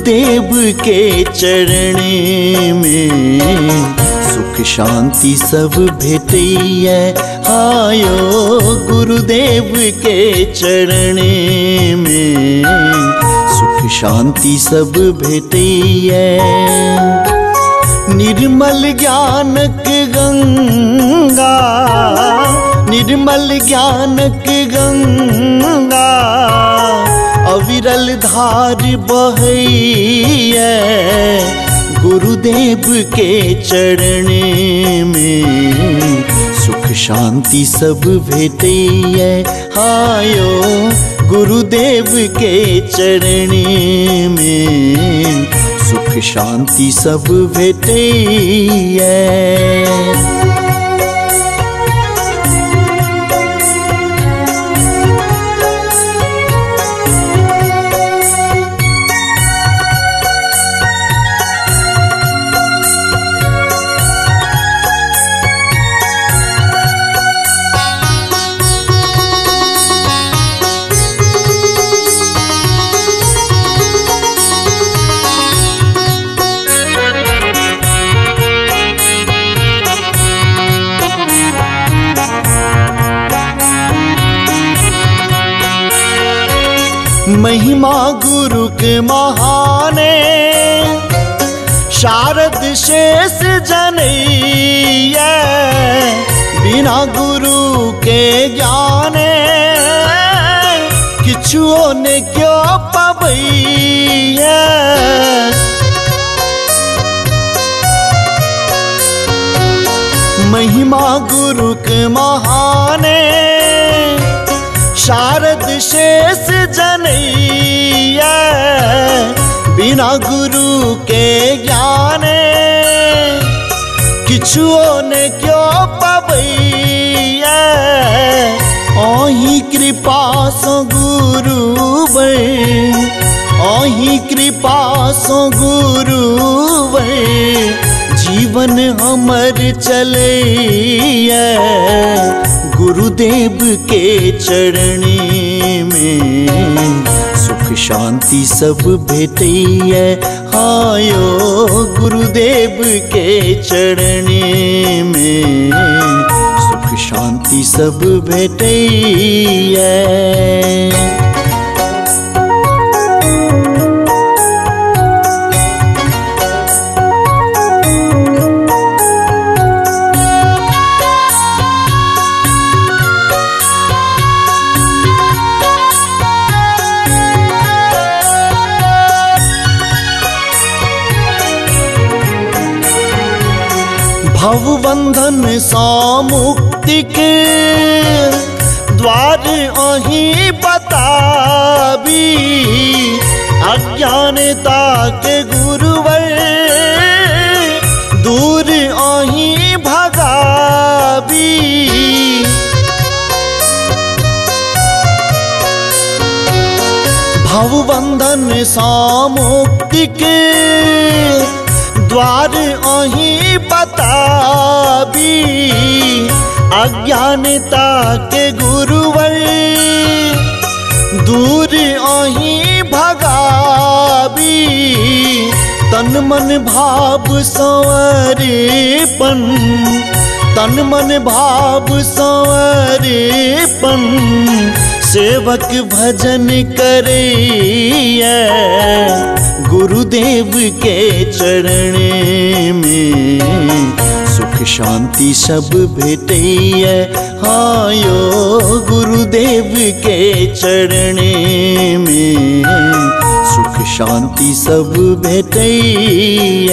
गुरुदेव के चरण में। सुख शांति सब भेटैया। आयो गुरुदेव के चरण में। सुख शांति सब भेटैया। निर्मल ज्ञानक गंगा। निर्मल ज्ञानक गंगा। अविरल धार बहैया। गुरुदेव के चरण में सुख शांति सब भेटैया। आयो गुरुदेव के चरण में सुख शांति सब भेटैया। महिमा गुरु के महाने, शारद शेष जनैया, बिना गुरु के ज्ञाने। किछुओ ने क्यों पबैया? महिमा गुरु के महाने शारद शेष जनैया, बिना गुरु के ज्ञाने, किछुओ ने क्यों पबैया अही कृपा सो गुरु अही कृपा सो गुरु जीवन हमर चले गुरुदेव के चरण में। सुख शांति सब भेटैया। आयो गुरुदेव के चरण में। सुख शांति सब भेटैया। भवबंधन सा मुक्ति के द्वार अही बताबी, अज्ञानता के गुरुवर दूर अही भगाबी। भवबंधन सा मुक्ति के द्वार अही बताबी, अज्ञानता के गुरुवर। दूर अही भगाबी, तन मन भाव संवरेपन। तन मन भाव संवरेपन। सेवक भजन करे गुरुदेव के चरण में। सुख शांति सब भेटैया। आयो गुरुदेव के चरण में। सुख शांति सब भेटैया।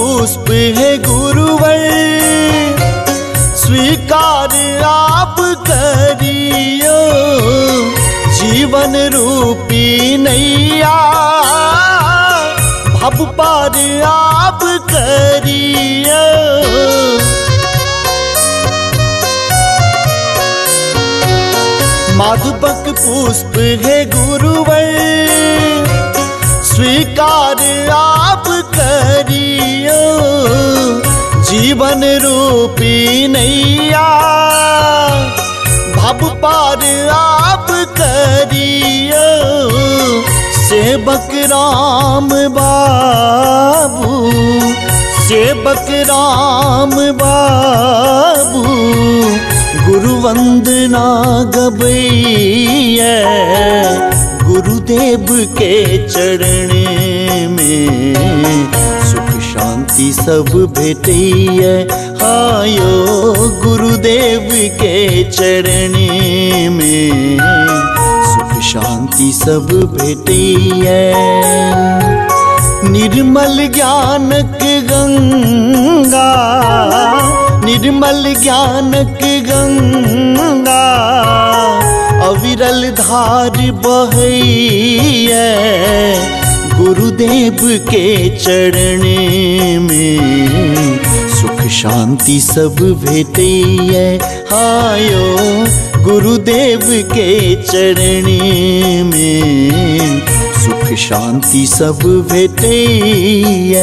पुष्प है गुरुवर। स्वीकार आप करियो। जीवन रूपी नैया। भव पार आप करियो। माधुपक पुष्प है गुरुवर। स्वीकार आप करियो। जीवन रूपी नैया। भव पार आप करियो। सेवक राम बाबू, सेवक राम बाबू गुरु वंदना गबैय गुरुदेव के चरण में सुख शांति सब भेटैय। आयो गुरुदेव के चरण में सुख शांति सब भेटैय। निर्मल ज्ञानक गंगा, निर्मल ज्ञानक गंगा, अविरल धार बहैय, गुरुदेव के चरण में सुख शांति सब भेटैय। आयो गुरुदेव के चरण में सुख शांति सब भेटैय।